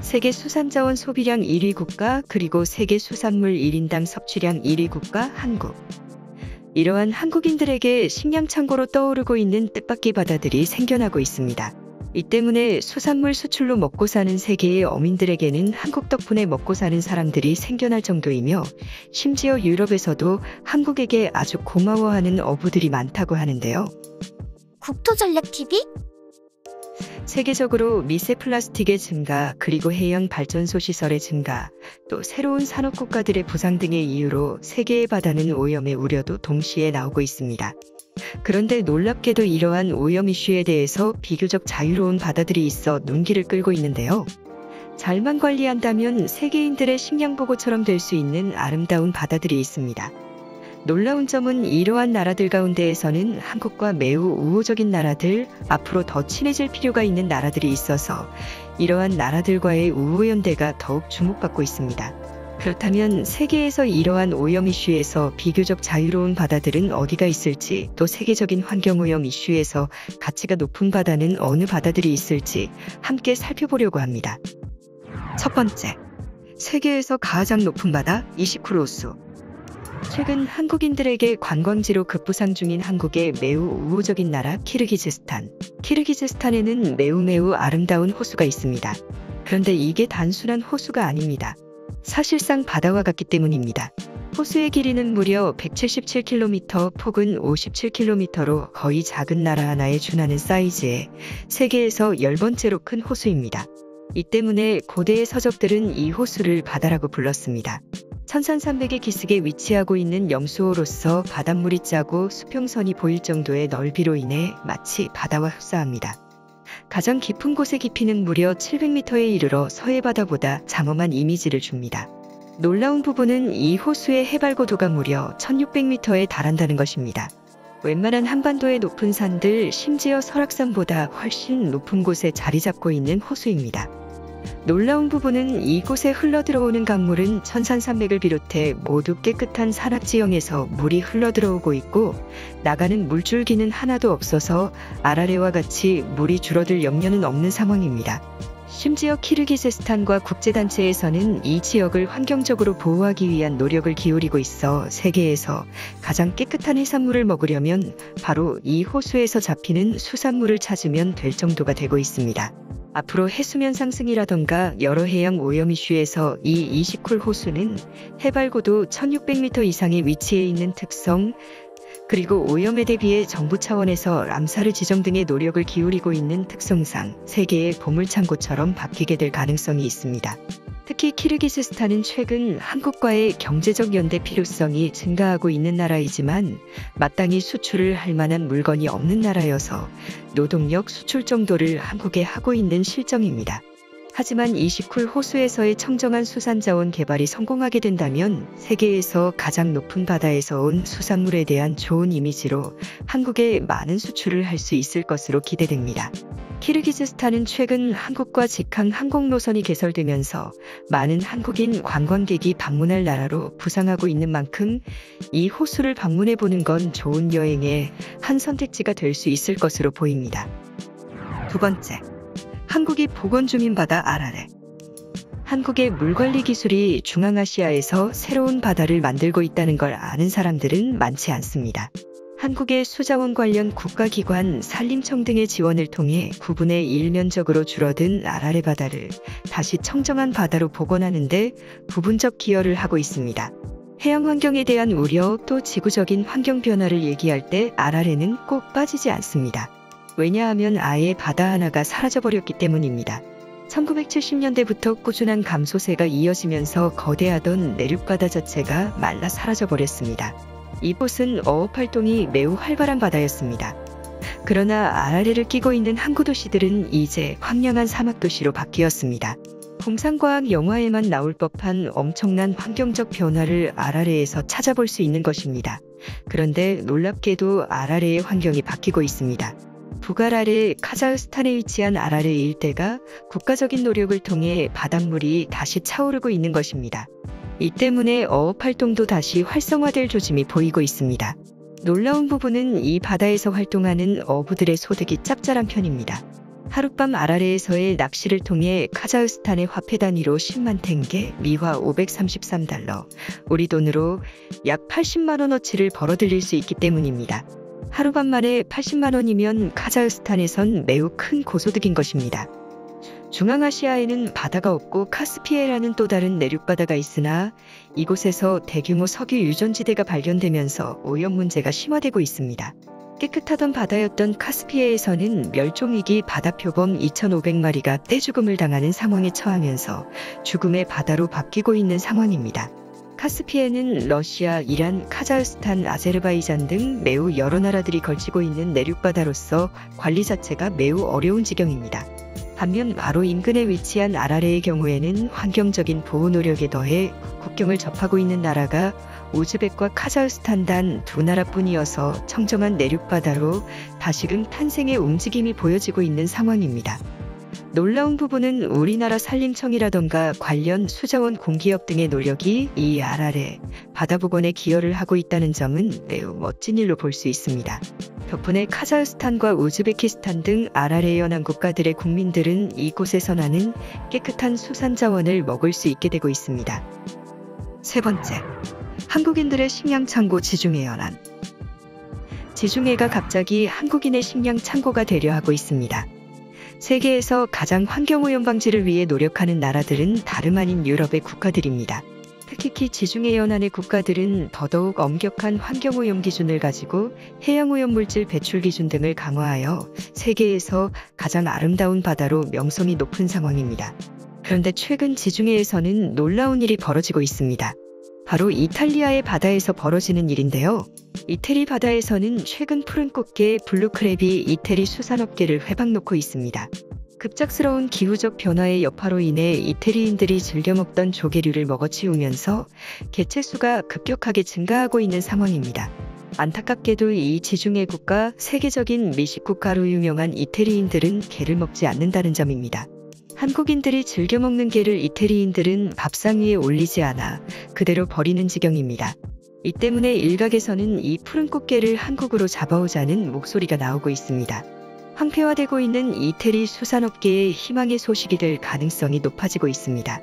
세계 수산자원 소비량 1위 국가 그리고 세계 수산물 1인당 섭취량 1위 국가 한국. 이러한 한국인들에게 식량 창고로 떠오르고 있는 뜻밖의 바다들이 생겨나고 있습니다. 이 때문에 수산물 수출로 먹고 사는 세계의 어민들에게는 한국 덕분에 먹고 사는 사람들이 생겨날 정도이며 심지어 유럽에서도 한국에게 아주 고마워하는 어부들이 많다고 하는데요. 국토전략TV? 세계적으로 미세 플라스틱의 증가, 그리고 해양 발전소 시설의 증가, 또 새로운 산업 국가들의 부상 등의 이유로 세계의 바다는 오염의 우려도 동시에 나오고 있습니다. 그런데 놀랍게도 이러한 오염 이슈에 대해서 비교적 자유로운 바다들이 있어 눈길을 끌고 있는데요. 잘만 관리한다면 세계인들의 식량 보고처럼 될 수 있는 아름다운 바다들이 있습니다. 놀라운 점은 이러한 나라들 가운데에서는 한국과 매우 우호적인 나라들, 앞으로 더 친해질 필요가 있는 나라들이 있어서 이러한 나라들과의 우호 연대가 더욱 주목받고 있습니다. 그렇다면 세계에서 이러한 오염 이슈에서 비교적 자유로운 바다들은 어디가 있을지, 또 세계적인 환경 오염 이슈에서 가치가 높은 바다는 어느 바다들이 있을지 함께 살펴보려고 합니다. 첫 번째, 세계에서 가장 높은 바다 이시쿠로수. 최근 한국인들에게 관광지로 급부상 중인 한국의 매우 우호적인 나라 키르기즈스탄. 키르기즈스탄에는 매우 매우 아름다운 호수가 있습니다. 그런데 이게 단순한 호수가 아닙니다. 사실상 바다와 같기 때문입니다. 호수의 길이는 무려 177km, 폭은 57km로 거의 작은 나라 하나에 준하는 사이즈에 세계에서 10번째로 큰 호수입니다. 이 때문에 고대의 서적들은 이 호수를 바다라고 불렀습니다. 천산산맥의 기슭에 위치하고 있는 영수호로서 바닷물이 짜고 수평선이 보일 정도의 넓이로 인해 마치 바다와 흡사합니다. 가장 깊은 곳의 깊이는 무려 700m에 이르러 서해바다보다 장엄한 이미지를 줍니다. 놀라운 부분은 이 호수의 해발 고도가 무려 1600m에 달한다는 것입니다. 웬만한 한반도의 높은 산들, 심지어 설악산보다 훨씬 높은 곳에 자리 잡고 있는 호수입니다. 놀라운 부분은 이곳에 흘러들어오는 강물은 천산산맥을 비롯해 모두 깨끗한 산악지형에서 물이 흘러들어오고 있고 나가는 물줄기는 하나도 없어서 아라레와 같이 물이 줄어들 염려는 없는 상황입니다. 심지어 키르기즈스탄과 국제단체에서는 이 지역을 환경적으로 보호하기 위한 노력을 기울이고 있어 세계에서 가장 깨끗한 해산물을 먹으려면 바로 이 호수에서 잡히는 수산물을 찾으면 될 정도가 되고 있습니다. 앞으로 해수면 상승이라던가 여러 해양 오염 이슈에서 이 이시쿨 호수는 해발 고도 1600m 이상의 위치에 있는 특성, 그리고 오염에 대비해 정부 차원에서 람사르 지정 등의 노력을 기울이고 있는 특성상 세계의 보물창고처럼 바뀌게 될 가능성이 있습니다. 특히 키르기스스탄은 최근 한국과의 경제적 연대 필요성이 증가하고 있는 나라이지만 마땅히 수출을 할 만한 물건이 없는 나라여서 노동력 수출 정도를 한국에 하고 있는 실정입니다. 하지만 이시쿨 호수에서의 청정한 수산자원 개발이 성공하게 된다면 세계에서 가장 높은 바다에서 온 수산물에 대한 좋은 이미지로 한국에 많은 수출을 할 수 있을 것으로 기대됩니다. 키르기즈스탄은 최근 한국과 직항 항공 노선이 개설되면서 많은 한국인 관광객이 방문할 나라로 부상하고 있는 만큼 이 호수를 방문해 보는 건 좋은 여행의 한 선택지가 될 수 있을 것으로 보입니다. 두 번째, 한국이 복원 중인 바다 아라레. 한국의 물관리 기술이 중앙아시아에서 새로운 바다를 만들고 있다는 걸 아는 사람들은 많지 않습니다. 한국의 수자원 관련 국가기관, 산림청 등의 지원을 통해 9분의 1 면적으로 줄어든 아라레 바다를 다시 청정한 바다로 복원하는데 부분적 기여를 하고 있습니다. 해양 환경에 대한 우려 또 지구적인 환경 변화를 얘기할 때 아라레는 꼭 빠지지 않습니다. 왜냐하면 아예 바다 하나가 사라져버렸기 때문입니다. 1970년대부터 꾸준한 감소세가 이어지면서 거대하던 내륙바다 자체가 말라 사라져버렸습니다. 이곳은 어업 활동이 매우 활발한 바다였습니다. 그러나 아라레를 끼고 있는 항구 도시들은 이제 황량한 사막 도시로 바뀌었습니다. 공상과학 영화에만 나올 법한 엄청난 환경적 변화를 아라레에서 찾아볼 수 있는 것입니다. 그런데 놀랍게도 아라레의 환경이 바뀌고 있습니다. 북아라레 카자흐스탄에 위치한 아라레 일대가 국가적인 노력을 통해 바닷물이 다시 차오르고 있는 것입니다. 이 때문에 어업 활동도 다시 활성화될 조짐이 보이고 있습니다. 놀라운 부분은 이 바다에서 활동하는 어부들의 소득이 짭짤한 편입니다. 하룻밤 아라레에서의 낚시를 통해 카자흐스탄의 화폐 단위로 10만 탱게, 미화 533달러, 우리 돈으로 약 80만 원어치를 벌어들일 수 있기 때문입니다. 하루밤 만에 80만 원이면 카자흐스탄에선 매우 큰 고소득인 것입니다. 중앙아시아에는 바다가 없고 카스피해라는 또 다른 내륙바다가 있으나 이곳에서 대규모 석유 유전지대가 발견되면서 오염 문제가 심화되고 있습니다. 깨끗하던 바다였던 카스피해에서는 멸종위기 바다표범 2,500마리가 떼죽음을 당하는 상황에 처하면서 죽음의 바다로 바뀌고 있는 상황입니다. 카스피해는 러시아, 이란, 카자흐스탄, 아제르바이잔 등 매우 여러 나라들이 걸치고 있는 내륙바다로서 관리 자체가 매우 어려운 지경입니다. 반면 바로 인근에 위치한 아라레의 경우에는 환경적인 보호 노력에 더해 국경을 접하고 있는 나라가 우즈벡과 카자흐스탄 단 두 나라뿐이어서 청정한 내륙바다로 다시금 탄생의 움직임이 보여지고 있는 상황입니다. 놀라운 부분은 우리나라 산림청이라던가 관련 수자원 공기업 등의 노력이 이 아라레 바다복원에 기여를 하고 있다는 점은 매우 멋진 일로 볼 수 있습니다. 덕분에 카자흐스탄과 우즈베키스탄 등 아라레 연안 국가들의 국민들은 이곳에서 나는 깨끗한 수산 자원을 먹을 수 있게 되고 있습니다. 세 번째, 한국인들의 식량 창고 지중해 연안. 지중해가 갑자기 한국인의 식량 창고가 되려 하고 있습니다. 세계에서 가장 환경오염 방지를 위해 노력하는 나라들은 다름 아닌 유럽의 국가들입니다. 특히 지중해 연안의 국가들은 더더욱 엄격한 환경오염 기준을 가지고 해양오염 물질 배출 기준 등을 강화하여 세계에서 가장 아름다운 바다로 명성이 높은 상황입니다. 그런데 최근 지중해에서는 놀라운 일이 벌어지고 있습니다. 바로 이탈리아의 바다에서 벌어지는 일인데요. 이태리 바다에서는 최근 푸른 꽃게 블루크랩이 이태리 수산업계를 회박 놓고 있습니다. 급작스러운 기후적 변화의 여파로 인해 이태리인들이 즐겨 먹던 조개류를 먹어치우면서 개체수가 급격하게 증가하고 있는 상황입니다. 안타깝게도 이 지중해 국가 세계적인 미식 국가로 유명한 이태리인들은 게를 먹지 않는다는 점입니다. 한국인들이 즐겨 먹는 게를 이태리인들은 밥상 위에 올리지 않아 그대로 버리는 지경입니다. 이 때문에 일각에서는 이 푸른 꽃게를 한국으로 잡아오자는 목소리가 나오고 있습니다. 황폐화되고 있는 이태리 수산업계의 희망의 소식이 될 가능성이 높아지고 있습니다.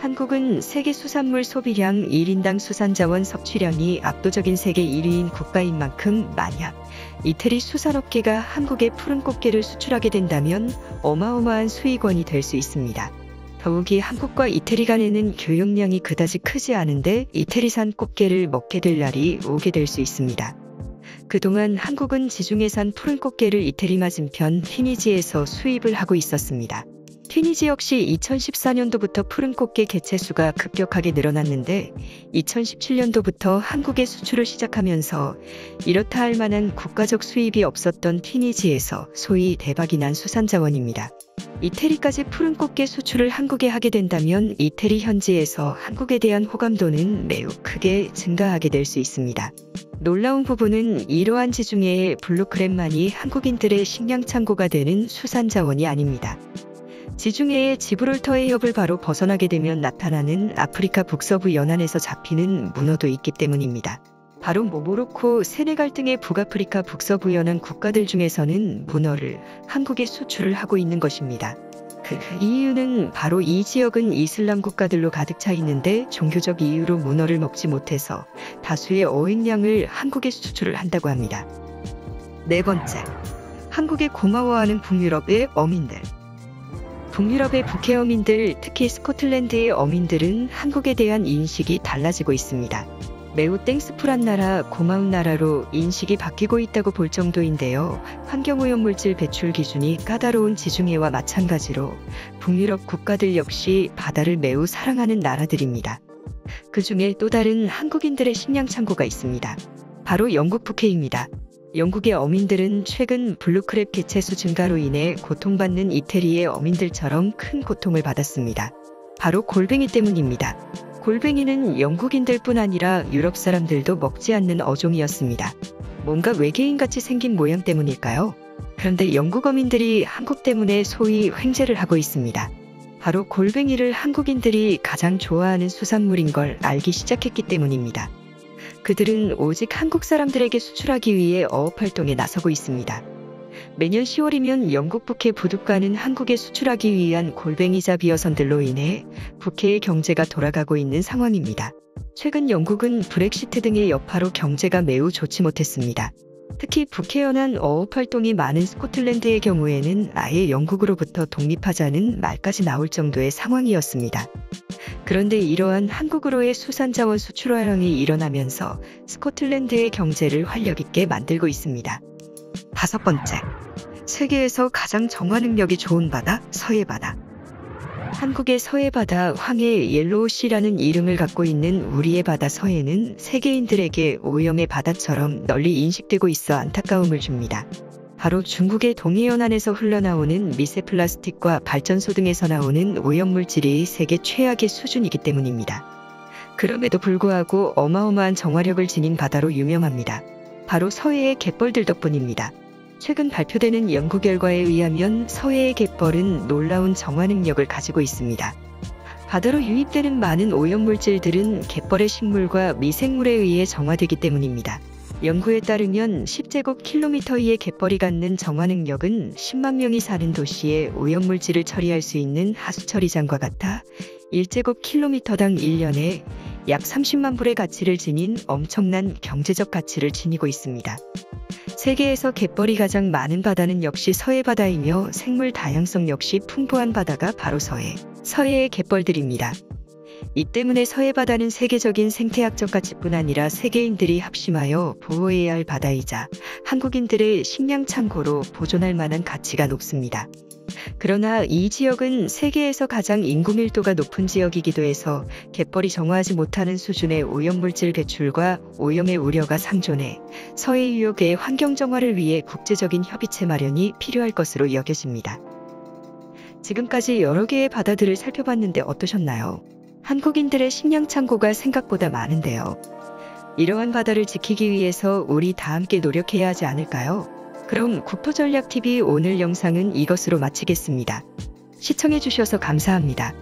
한국은 세계 수산물 소비량 1인당 수산자원 섭취량이 압도적인 세계 1위인 국가인 만큼 만약 이태리 수산업계가 한국에 푸른 꽃게를 수출하게 된다면 어마어마한 수익원이 될 수 있습니다. 더욱이 한국과 이태리 간에는 교역량이 그다지 크지 않은데 이태리산 꽃게를 먹게 될 날이 오게 될 수 있습니다. 그동안 한국은 지중해산 푸른 꽃게를 이태리 맞은편 튀니지에서 수입을 하고 있었습니다. 튀니지 역시 2014년도부터 푸른 꽃게 개체수가 급격하게 늘어났는데 2017년도부터 한국에 수출을 시작하면서 이렇다 할 만한 국가적 수입이 없었던 튀니지에서 소위 대박이 난 수산자원입니다. 이태리까지 푸른 꽃게 수출을 한국에 하게 된다면 이태리 현지에서 한국에 대한 호감도는 매우 크게 증가하게 될 수 있습니다. 놀라운 부분은 이러한 지중해의 블루크랩만이 한국인들의 식량 창고가 되는 수산 자원이 아닙니다. 지중해의 지브롤터의 협을 바로 벗어나게 되면 나타나는 아프리카 북서부 연안에서 잡히는 문어도 있기 때문입니다. 바로 모로코, 세네갈 등의 북아프리카 북서부 연안 국가들 중에서는 문어를 한국에 수출을 하고 있는 것입니다. 그 이유는 바로 이 지역은 이슬람 국가들로 가득 차 있는데 종교적 이유로 문어를 먹지 못해서 다수의 어획량을 한국에 수출을 한다고 합니다. 네 번째, 한국에 고마워하는 북유럽의 어민들. 북유럽의 북해어민들, 특히 스코틀랜드의 어민들은 한국에 대한 인식이 달라지고 있습니다. 매우 땡스풀한 나라, 고마운 나라로 인식이 바뀌고 있다고 볼 정도인데요. 환경오염 물질 배출 기준이 까다로운 지중해와 마찬가지로 북유럽 국가들 역시 바다를 매우 사랑하는 나라들입니다. 그 중에 또 다른 한국인들의 식량 창고가 있습니다. 바로 영국 북해입니다. 영국의 어민들은 최근 blue crab 개체수 증가로 인해 고통받는 이태리의 어민들처럼 큰 고통을 받았습니다. 바로 골뱅이 때문입니다. 골뱅이는 영국인들 뿐 아니라 유럽 사람들도 먹지 않는 어종이었습니다. 뭔가 외계인같이 생긴 모양 때문일까요? 그런데 영국 어민들이 한국 때문에 소위 횡재를 하고 있습니다. 바로 골뱅이를 한국인들이 가장 좋아하는 수산물인 걸 알기 시작했기 때문입니다. 그들은 오직 한국 사람들에게 수출하기 위해 어업 활동에 나서고 있습니다. 매년 10월이면 영국 북해 부둣가는 한국에 수출하기 위한 골뱅이자 비어선들로 인해 북해의 경제가 돌아가고 있는 상황입니다. 최근 영국은 브렉시트 등의 여파로 경제가 매우 좋지 못했습니다. 특히 북해연안 어업 활동이 많은 스코틀랜드의 경우에는 아예 영국으로부터 독립하자는 말까지 나올 정도의 상황이었습니다. 그런데 이러한 한국으로의 수산자원 수출 활용이 일어나면서 스코틀랜드의 경제를 활력 있게 만들고 있습니다. 다섯 번째, 세계에서 가장 정화 능력이 좋은 바다, 서해 바다. 한국의 서해 바다 황해 Yellow Sea라는 이름을 갖고 있는 우리의 바다 서해는 세계인들에게 오염의 바다처럼 널리 인식되고 있어 안타까움을 줍니다. 바로 중국의 동해연안에서 흘러나오는 미세 플라스틱과 발전소 등에서 나오는 오염물질이 세계 최악의 수준이기 때문입니다. 그럼에도 불구하고 어마어마한 정화력을 지닌 바다로 유명합니다. 바로 서해의 갯벌들 덕분입니다. 최근 발표되는 연구 결과에 의하면 서해의 갯벌은 놀라운 정화 능력을 가지고 있습니다. 바다로 유입되는 많은 오염물질들은 갯벌의 식물과 미생물에 의해 정화되기 때문입니다. 연구에 따르면 10제곱 킬로미터의 갯벌이 갖는 정화 능력은 10만 명이 사는 도시에 오염물질을 처리할 수 있는 하수처리장과 같아 1제곱 킬로미터당 1년에 약 30만 불의 가치를 지닌 엄청난 경제적 가치를 지니고 있습니다. 세계에서 갯벌이 가장 많은 바다는 역시 서해 바다이며 생물 다양성 역시 풍부한 바다가 바로 서해, 서해의 갯벌들입니다. 이 때문에 서해 바다는 세계적인 생태학적 가치뿐 아니라 세계인들이 합심하여 보호해야 할 바다이자 한국인들의 식량 창고로 보존할 만한 가치가 높습니다. 그러나 이 지역은 세계에서 가장 인구 밀도가 높은 지역이기도 해서 갯벌이 정화하지 못하는 수준의 오염물질 배출과 오염의 우려가 상존해 서해 유역의 환경 정화를 위해 국제적인 협의체 마련이 필요할 것으로 여겨집니다. 지금까지 여러 개의 바다들을 살펴봤는데 어떠셨나요? 한국인들의 식량 창고가 생각보다 많은데요. 이러한 바다를 지키기 위해서 우리 다 함께 노력해야 하지 않을까요? 그럼 국토전략TV 오늘 영상은 이것으로 마치겠습니다. 시청해주셔서 감사합니다.